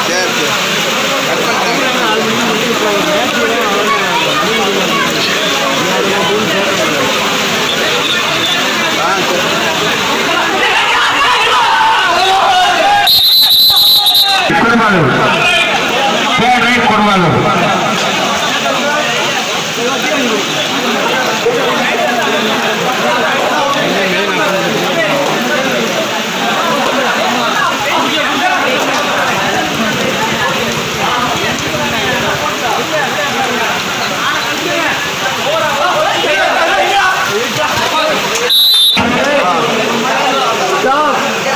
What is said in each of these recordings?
சரி சரி கட் பண்ணிட்டேன் ஆ சரி குருமாலூர் சேவை குருமாலூர்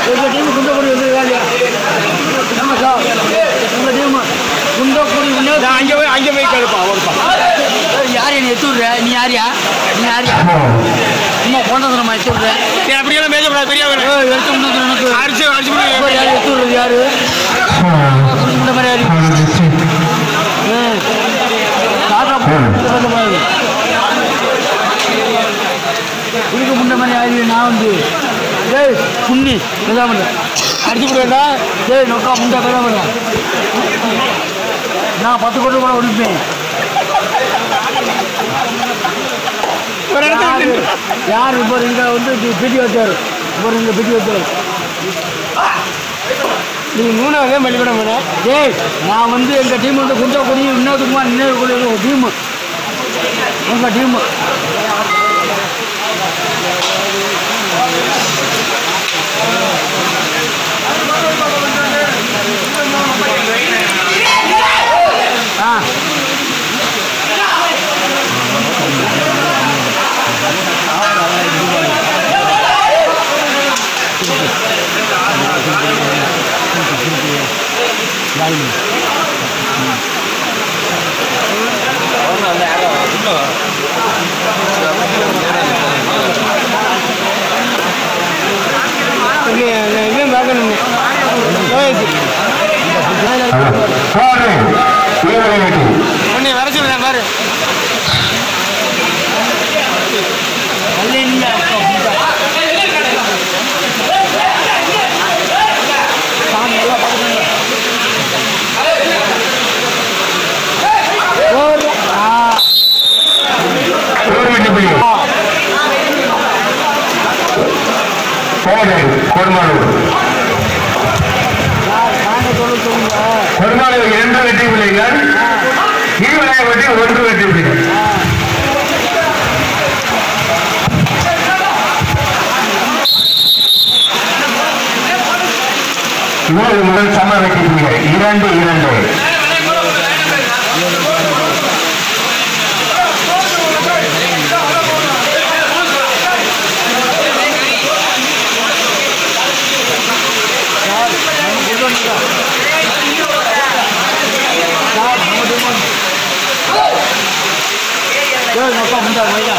எங்க டீம் குண்டக்குடி வந்து வேலையா நம்ம சார் உங்க டீம் குண்டக்குடி அங்கே போய் கேளுப்பா ஒருப்பா யார் என்ன எத்துடுற நீ யாரியா? நீ யாரியா? அம்மா போன தரமா எத்துடுற சரி அப்படியெல்லாம் பேசக்கூடாது பெரிய எடுத்து எனக்கு. அடிச்சு அடிச்சு யார் எத்துடுறது யாரு இந்த மாதிரி யாரு? ஏய், இதுக்கு முன்ன மாதிரி யாரு? நான் வந்து. டேய் புண்ணி பண்ண. அடிச்சு விடுவேண்டா டேய் நொக்கா முண்டா பண்ண. நான் பத்து கோடி கூட ஒழிப்பேன் யாரு? இப்போ இங்கே வந்து பிடி வச்சாரு. இப்போ இங்கே பிடி வச்சாரு. நீ மூணாவது பள்ளிக்கூடம் போன டேய் நான் வந்து எங்கள் டீம் வந்து குண்டா குடி இன்னொருக்குமா இன்னொரு குடி டீமு உங்கள் டீமு உன்னை வர சொல்லுறேன் பாரு. கோடு குருமாலூர் குருமாலூர் இரண்டு வெட்டி புள்ளிகள் கீழ்வளைய ஒன்று வெற்றி பிள்ளைகள் நூறு முதல் சம வெட்டி புள்ளிகள் இரண்டு இரண்டு. ஏய் நோக்கா முண்டா வைடா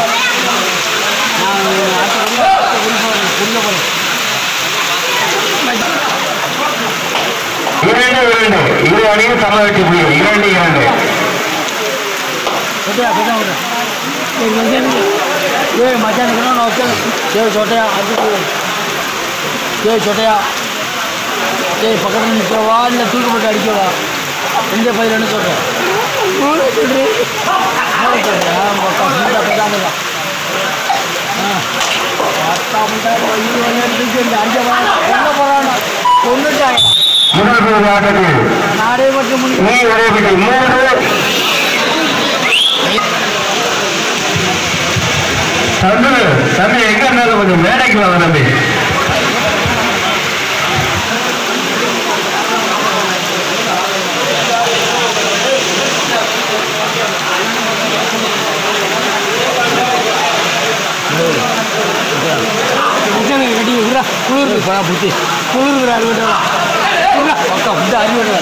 நான் அடுத்த குடிக்க போகிறேன் இரண்டு இரண்டு இரு அணியும் சம வெட்டி புள்ளிகள் இரண்டு இரண்டு சொட்டையா சொட்டா விட ஏய் மச்சான் ஏய் மச்சான் நான் வச்சேன் ஏய் சொட்டையா அடுத்து ஏய் சொட்டையா ஏய் பக்கத்தில் நிற்கவா இல்லை தூக்கு போட்டு அடிக்கவா எந்த பயிரன்னு சொல்கிறேன் சொல்கிறேன் கொண்டுட்டாங்க முதல் பிரிவு ஆட்டத்தில் நாடே மட்டும் முடியும் நீ ஒரே வெட்டி தம்பி தம்பி எங்க இருந்தாலும் கொஞ்சம் மேடைக்கு வாங்க தம்பி இப்போ புத்தி குளிர் அறிவிட்டா பக்கா ஃபுட்டு அறிவிட்டா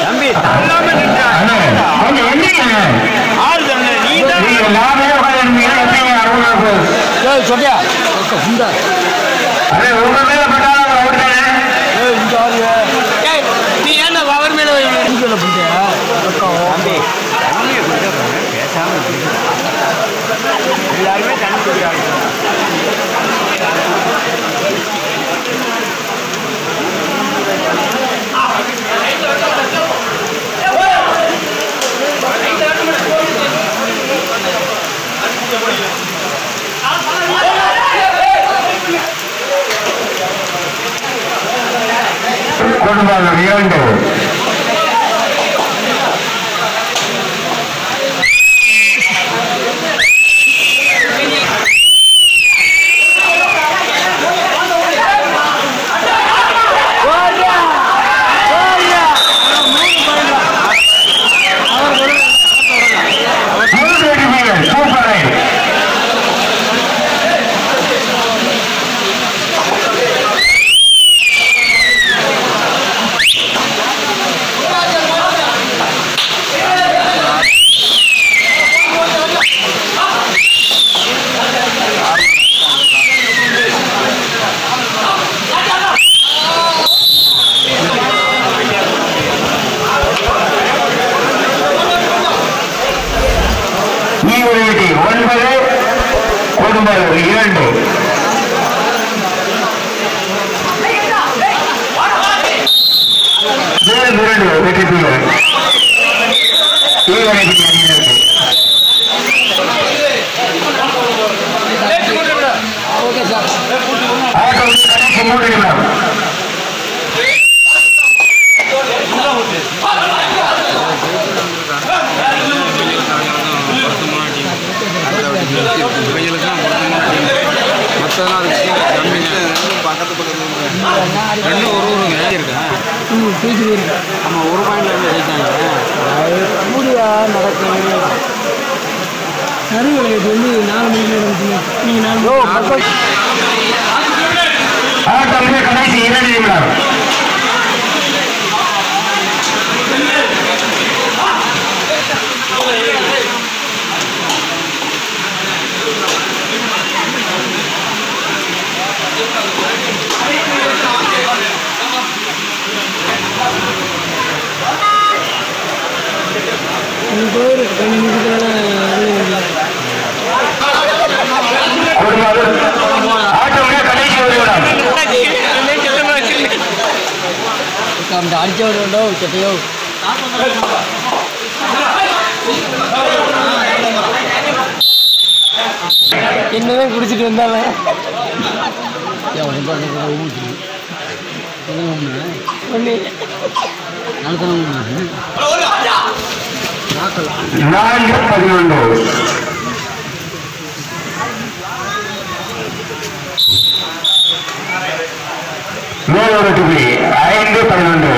தம்பி. தள்ளாம ஆள் தானே நீ தான் நீங்க எல்லாமே உட்காந்துருந்தீங்க எப்படிங்க கொடும்பாளூர் இரண்டு கொடும்பாளூர் இரண்டு மேலும் இரண்டு வெற்றி புள்ளிகள் ஈரோடு அணியினருக்கு ஓகே சார் ஆட்டம் கடைசி மூன்று நிமிடம் இவங்களுக்குலாம் பொருத்தமான டீம் மற்றதெல்லாம் அது கம்மிங்க பக்கத்து பக்கத்து ரெண்டும் ஒரு ஒரு மேட்ச் இருக்கா ம் தூக்கி போயிருக்கு ஆமாம் ஒரு பாயிண்ட்ல இருந்து ஜெயிச்சாங்க. முடியா நடக்கும் நறு விளையாட்டு வந்து நாலு மணிக்கு நடந்துச்சுங்க நீங்கள் நாலு கடைசி இரண்டு நிமிடம் நீங்கள் போயிரு ரெண்டு நிமிஷத்துல கொடும்பாளூர் ஆட்டம் கடைசி ஒரு நிமிடம் அந்த அடிச்சவர் உண்டோ சட்டையோ என்னதான் குடிச்சிட்டு வந்தாலும் ஒன்று நான்கு பதினொன்று மேலோடு புள்ளி ஐந்து பதினொன்று